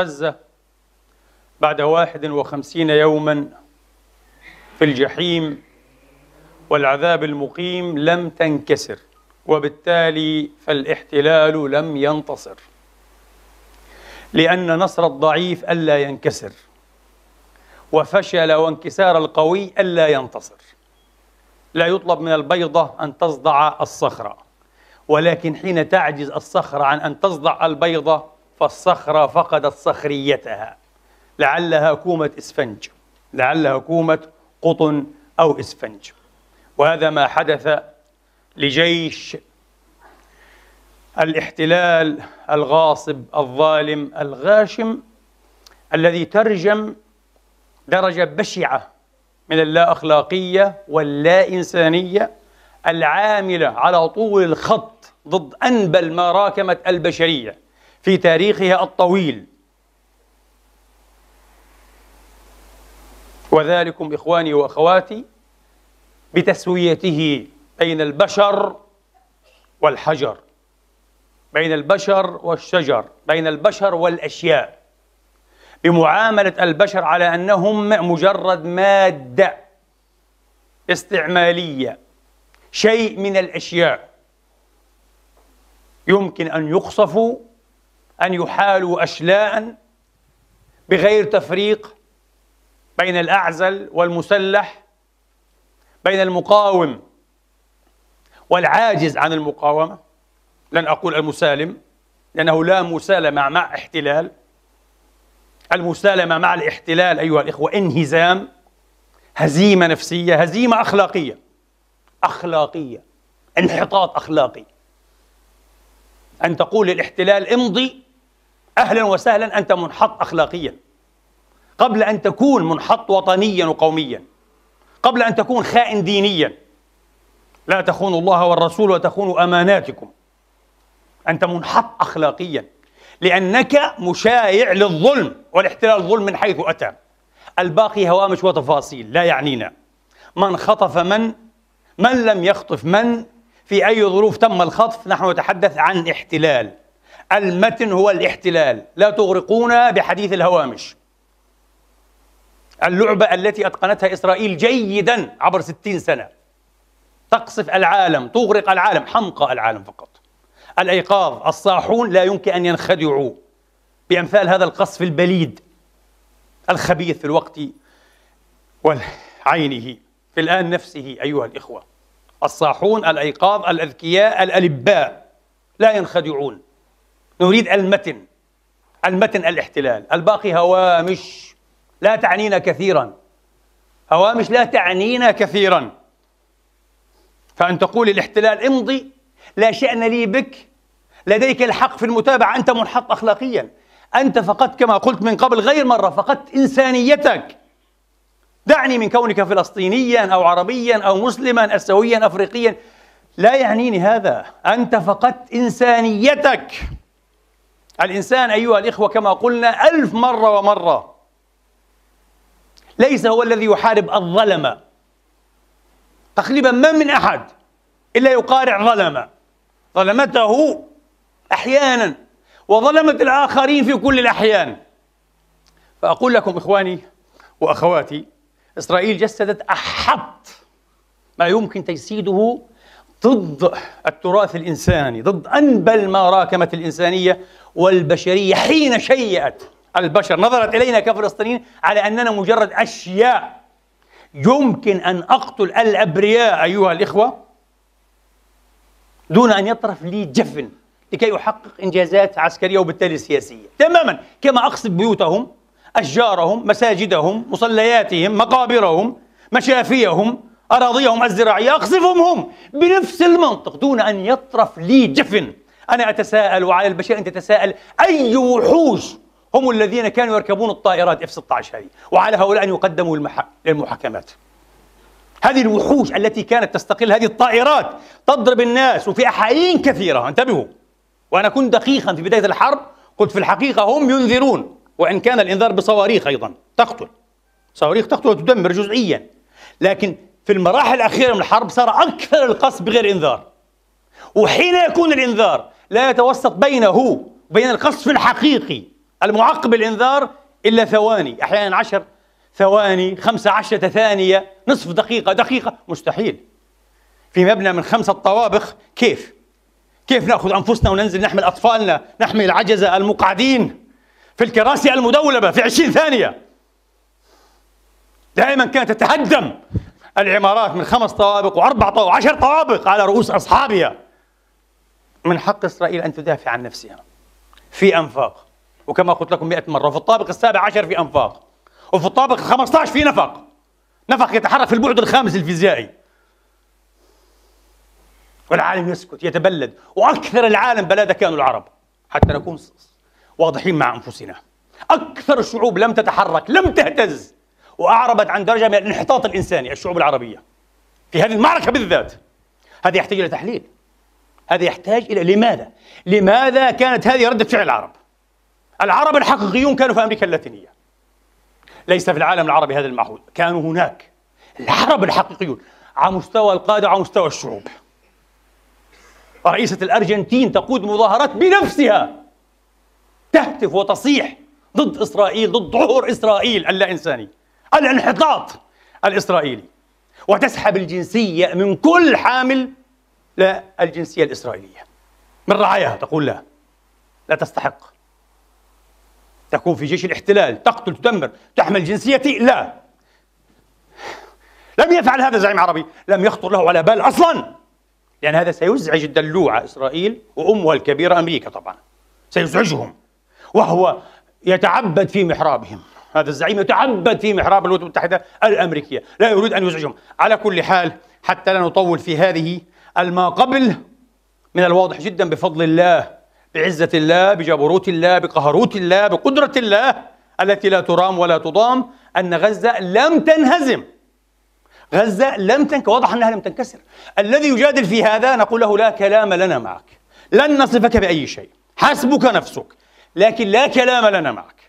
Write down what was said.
غزة بعد واحد وخمسين يوما في الجحيم والعذاب المقيم لم تنكسر وبالتالي فالاحتلال لم ينتصر لأن نصر الضعيف ألا ينكسر وفشل وانكسار القوي ألا ينتصر. لا يطلب من البيضة أن تصدع الصخرة ولكن حين تعجز الصخرة عن أن تصدع البيضة فالصخرة فقدت صخريتها. لعلها كومة إسفنج. لعلها كومة قطن أو إسفنج. وهذا ما حدث لجيش الاحتلال الغاصب الظالم الغاشم الذي ترجم درجة بشعة من اللا أخلاقية واللا إنسانية العاملة على طول الخط ضد أنبل ما راكمت البشرية. في تاريخها الطويل. وذلكم إخواني وأخواتي بتسويته بين البشر والحجر بين البشر والشجر بين البشر والأشياء. بمعاملة البشر على أنهم مجرد مادة استعمالية شيء من الأشياء. يمكن أن يقصفوا أن يحالوا أشلاء بغير تفريق بين الأعزل والمسلح بين المقاوم والعاجز عن المقاومة. لن أقول المسالم لأنه لا مسالمة مع احتلال. المسالمة مع الاحتلال أيها الإخوة انهزام هزيمة نفسية هزيمة أخلاقية. أخلاقية انحطاط أخلاقي. أن تقول للاحتلال امضي أهلا وسهلا أنت منحط أخلاقيا. قبل أن تكون منحط وطنيا وقوميا. قبل أن تكون خائن دينيا. لا تخونوا الله والرسول وتخونوا أماناتكم. أنت منحط أخلاقيا. لأنك مشايع للظلم والاحتلال ظلم من حيث أتى. الباقي هوامش وتفاصيل لا يعنينا. من خطف من؟ من لم يخطف من؟ في أي ظروف تم الخطف؟ نحن نتحدث عن احتلال. المتن هو الاحتلال. لا تغرقونا بحديث الهوامش. اللعبة التي أتقنتها إسرائيل جيدا عبر ستين سنة. تقصف العالم تغرق العالم حمقى العالم فقط. الأيقاظ الصاحون لا يمكن أن ينخدعوا بأمثال هذا القصف البليد الخبيث في الوقت وعينه في الآن نفسه أيها الإخوة. الصاحون الأيقاظ الأذكياء الألباء لا ينخدعون. نريد المتن المتن الاحتلال. الباقي هوامش لا تعنينا كثيرا. هوامش لا تعنينا كثيرا. فأن تقول الاحتلال امضي لا شأن لي بك. لديك الحق في المتابعة أنت منحط أخلاقيا. أنت فقدت كما قلت من قبل غير مرة فقدت إنسانيتك. دعني من كونك فلسطينيا أو عربيا أو مسلما أسيويا أفريقيا. لا يعنيني هذا. أنت فقدت إنسانيتك. الإنسان أيها الإخوة كما قلنا ألف مرة ومرة ليس هو الذي يحارب الظلمة تقريبا ما من أحد إلا يقارع ظلمة ظلمته أحيانا وظلمت الآخرين في كل الأحيان. فأقول لكم إخواني وأخواتي إسرائيل جسدت أحط ما يمكن تجسيده ضد التراث الإنساني ضد أنبل ما راكمت الإنسانية والبشرية حين شيئت البشر. نظرت إلينا كفلسطينيين على أننا مجرد أشياء. يمكن أن أقتل الأبرياء أيها الإخوة دون أن يطرف لي جفن لكي يحقق إنجازات عسكرية وبالتالي سياسية. تماما كما أقصد بيوتهم أشجارهم مساجدهم مصلياتهم مقابرهم مشافيهم أراضيهم الزراعية؟ أقصفهم. هم بنفس المنطق دون أن يطرف لي جفن. أنا أتساءل وعلى البشر أن تتساءل أي وحوش هم الذين كانوا يركبون الطائرات اف 16 هذه؟ وعلى هؤلاء أن يقدموا للمحاكمات هذه الوحوش التي كانت تستقل هذه الطائرات تضرب الناس وفي أحايين كثيرة. انتبهوا. وأنا كنت دقيقا في بداية الحرب قلت في الحقيقة هم ينذرون. وإن كان الإنذار بصواريخ أيضا. تقتل. صواريخ تقتل وتدمر جزئيا. لكن في المراحل الأخيرة من الحرب صار أكثر القصف بغير إنذار. وحين يكون الإنذار لا يتوسط بينه وبين القصف الحقيقي المعقب الإنذار إلا ثواني أحيانا عشر ثواني خمسة عشرة ثانية نصف دقيقة دقيقة مستحيل. في مبنى من خمسة طوابخ كيف؟ كيف نأخذ أنفسنا وننزل نحمل أطفالنا نحمل العجزة المقعدين في الكراسي المدولبة في عشرين ثانية؟ دائما كانت تتهدم العمارات من خمس طوابق وأربع طوابق وعشر طوابق على رؤوس أصحابها. من حق إسرائيل أن تدافع عن نفسها في أنفاق. وكما قلت لكم مئة مرة وفي الطابق السابع عشر في أنفاق. وفي الطابق الخمسة عشر في نفق. نفق يتحرك في البعد الخامس الفيزيائي. والعالم يسكت يتبلد. وأكثر العالم بلادة كانوا العرب حتى نكون واضحين مع أنفسنا. أكثر الشعوب لم تتحرك لم تهتز. وأعربت عن درجة من الانحطاط الإنساني الشعوب العربية. في هذه المعركة بالذات هذا يحتاج إلى تحليل. هذا يحتاج إلى لماذا؟ لماذا كانت هذه ردة فعل العرب؟ العرب الحقيقيون كانوا في أمريكا اللاتينية. ليس في العالم العربي هذا المعهود كانوا هناك. العرب الحقيقيون على مستوى القادة وعلى مستوى الشعوب. رئيسة الأرجنتين تقود مظاهرات بنفسها. تهتف وتصيح ضد إسرائيل ضد ظهور إسرائيل اللا إنساني. الانحطاط الإسرائيلي. وتسحب الجنسية من كل حامل للجنسية الإسرائيلية. من رعاياها تقول لا. لا تستحق. تكون في جيش الاحتلال تقتل تدمر تحمل جنسيتي؟ لا. لم يفعل هذا زعيم عربي. لم يخطر له على بال أصلا. لأن هذا سيزعج الدلوعة إسرائيل وأمها الكبيرة أمريكا طبعا. سيزعجهم. وهو يتعبد في محرابهم. هذا الزعيم يتعبد في محراب الولايات المتحدة الأمريكية. لا يريد أن يزعجهم. على كل حال حتى لا نطول في هذه الما قبل من الواضح جدا بفضل الله بعزة الله بجبروت الله بقهروت الله بقدرة الله التي لا ترام ولا تضام أن غزة لم تنهزم. غزة لم تنك واضح أنها لم تنكسر. الذي يجادل في هذا نقول له لا كلام لنا معك. لن نصفك بأي شيء. حسبك نفسك. لكن لا كلام لنا معك.